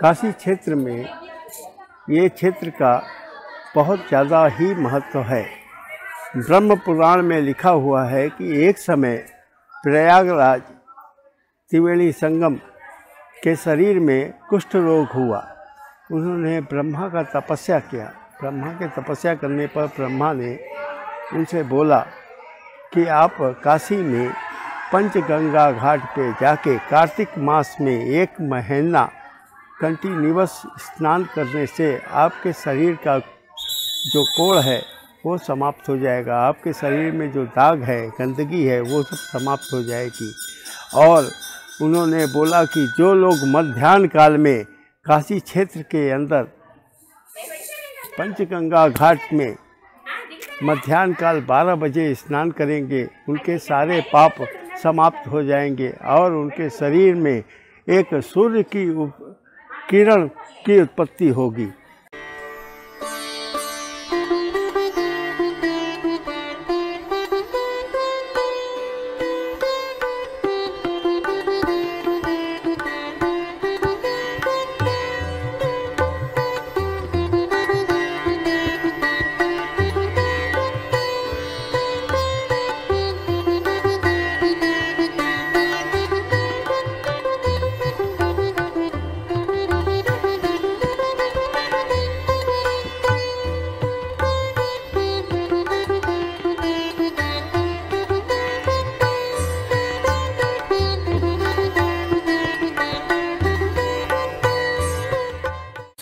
काशी क्षेत्र में ये क्षेत्र का बहुत ज़्यादा ही महत्व है। ब्रह्म पुराण में लिखा हुआ है कि एक समय प्रयागराज त्रिवेणी संगम के शरीर में कुष्ठ रोग हुआ। उन्होंने ब्रह्मा का तपस्या किया। ब्रह्मा के तपस्या करने पर ब्रह्मा ने उनसे बोला कि आप काशी में पंचगंगा घाट पे जाके कार्तिक मास में एक महीना कंटिन्यूस स्नान करने से आपके शरीर का जो कोड़ है, वो समाप्त हो जाएगा। आपके शरीर में जो दाग है, गंदगी है, वो सब समाप्त हो जाएगी। और उन्होंने बोला कि जो लोग मध्यान्ह काल में काशी क्षेत्र के अंदर पंचगंगा घाट में मध्यान्ह काल 12 बजे स्नान करेंगे। उनके सारे पाप समाप्त हो जाएँगे और उनके शरीर में एक सूर्य की किरण की उत्पत्ति होगी।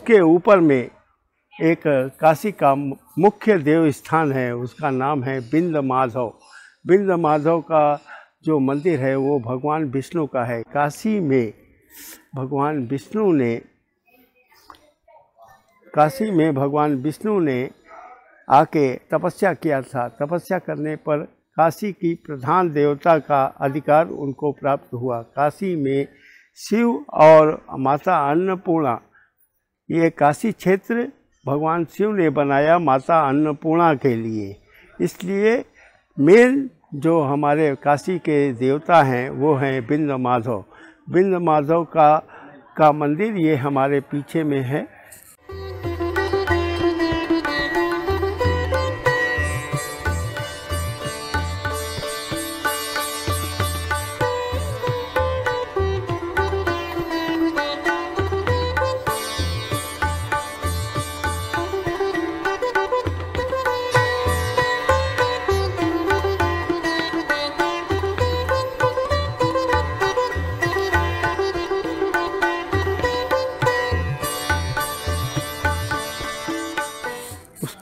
उसके ऊपर में एक काशी का मुख्य देव स्थान है, उसका नाम है बिंद माधव बिंद माधव का जो मंदिर है, वो भगवान विष्णु का है। काशी में भगवान विष्णु ने, काशी में भगवान विष्णु ने आके तपस्या किया था। तपस्या करने पर काशी की प्रधान देवता का अधिकार उनको प्राप्त हुआ। काशी में शिव और माता अन्नपूर्णा ये काशी क्षेत्र भगवान शिव ने बनाया माता अन्नपूर्णा के लिए। इसलिए मेन जो हमारे काशी के देवता हैं, वो हैं बिंद माधव। बिंद माधव का का मंदिर ये हमारे पीछे में है।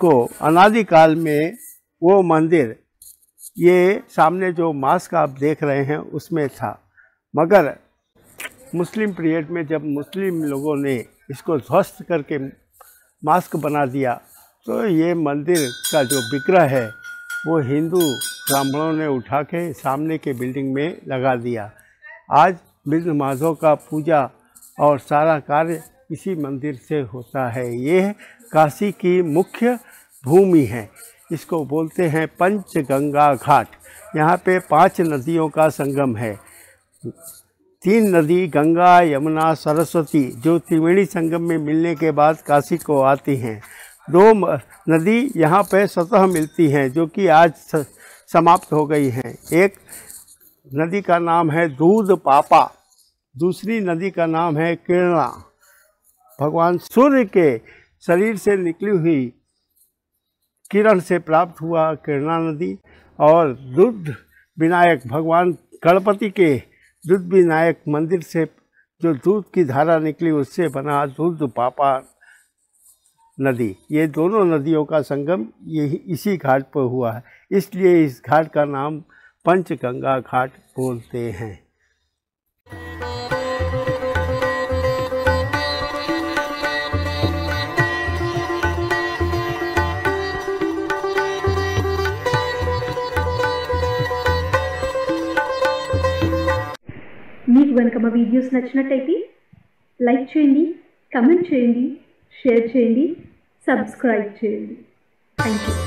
उसको अनादिकाल में वो मंदिर, ये सामने जो मास्क आप देख रहे हैं उसमें था। मगर मुस्लिम पीरियड में जब मुस्लिम लोगों ने इसको ध्वस्त करके मास्क बना दिया तो ये मंदिर का जो विग्रह है, वो हिंदू ब्राह्मणों ने उठा के सामने के बिल्डिंग में लगा दिया। आज बिंद माधव का पूजा और सारा कार्य इसी मंदिर से होता है। ये काशी की मुख्य भूमि है। इसको बोलते हैं पंचगंगा घाट। यहाँ पे पाँच नदियों का संगम है। तीन नदी गंगा, यमुना, सरस्वती, जो त्रिवेणी संगम में मिलने के बाद काशी को आती हैं। दो नदी यहाँ पे स्वतः मिलती हैं, जो कि आज समाप्त हो गई हैं। एक नदी का नाम है दूध पापा, दूसरी नदी का नाम है किरणा भगवान सूर्य के शरीर से निकली हुई किरण से प्राप्त हुआ किरणा नदी और दुग्ध विनायक भगवान गणपति के दुग्ध विनायक मंदिर से जो दूध की धारा निकली उससे बना दुग्ध पापा नदी। ये दोनों नदियों का संगम यही इसी घाट पर हुआ है। इसलिए इस घाट का नाम पंचगंगा घाट बोलते हैं। మీకు కనుక మా వీడియోస్ నచ్చినట్టయితే లైక్ చేయండి కమెంట్ చేయండి షేర్ చేయండి సబ్స్క్రైబ్ చేయండి. Thank you